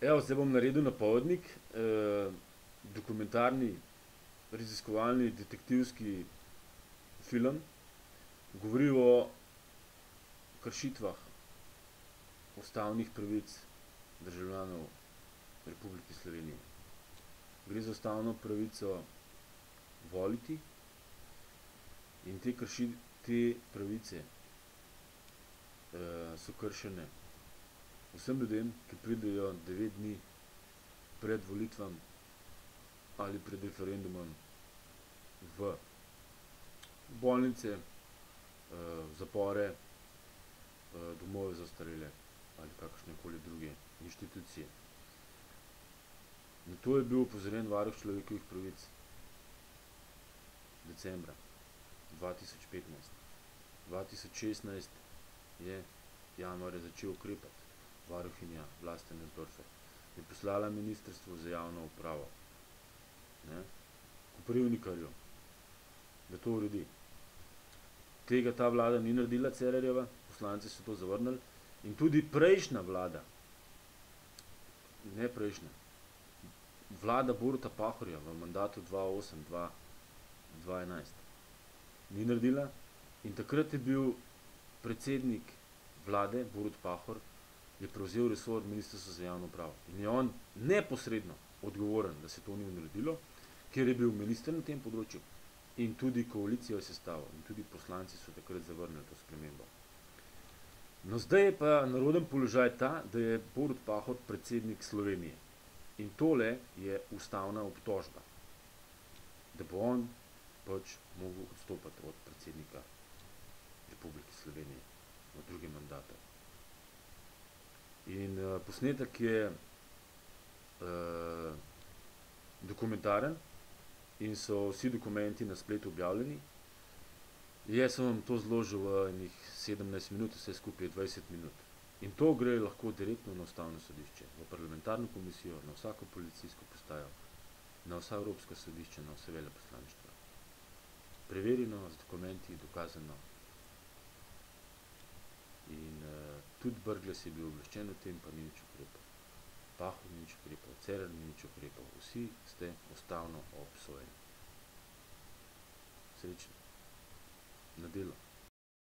Evo, zdaj bom naredil napovednik, dokumentarni, raziskovalni, detektivski film. Govori o kršitvah ustavnih pravic državljanov Republike Slovenije. Gre za ustavno pravico voliti in te te pravice, so kršene vsem ljudem, ki pridejo devet dni pred volitvami ali pred referendumom v bolnice, v zapore, domove za ostarele ali kakršnekoli druge inštitucije. Na to je bil opozorjen varuh človekovih pravic decembra dva tisoč petnajst. Dva tisoč šestnajst je januarja začel ukrepati varuhinja Vlasta Nussdorfer. Je poslala ministrstvu za javno upravo, ne, Koprivnikarju, da to uredi. Tega ta vlada ni naredila, Cerarjeva, poslanci so to zavrnili. In tudi prejšnja vlada, ne prejšnja, vlada Boruta Pahorja v mandatu dva osem-dva, dva enajst ni naredila. In takrat je bil predsednik vlade, Borut Pahor, je prevzel resor Ministrstva za javno upravo. In je on neposredno odgovoren, da se to ni naredilo, ker je bil minister na tem področju in tudi koalicijo je sestavil in tudi poslanci so takrat zavrnili to spremembo. No, zdaj je pa neroden položaj ta, da je Borut Pahor predsednik Slovenije. In tole je ustavna obtožba. Da bo on pač mogel odstopati od predsednika Republike Slovenije v drugem mandatu. In, posnetek je, dokumentaren in so vsi dokumenti na spletu objavljeni. Jaz sem vam to zložil v enih sedemnajst minut, vse skupaj je dvajset minut. In to gre lahko direktno na ustavno sodišče, v parlamentarno komisijo, na vsako policijsko postajo, na vsa evropska sodišča, na vsa veleposlaništva. Preverjeno, z dokumenti, dokazano. In, tudi Brglez je bil obveščen o tem, pa ni nič ukrepal. Pahor ni nič ukrepal, Cerar ni nič ukrepal, vsi ste ustavno obsojeni. Srečno. Na delo.